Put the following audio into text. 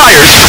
fire.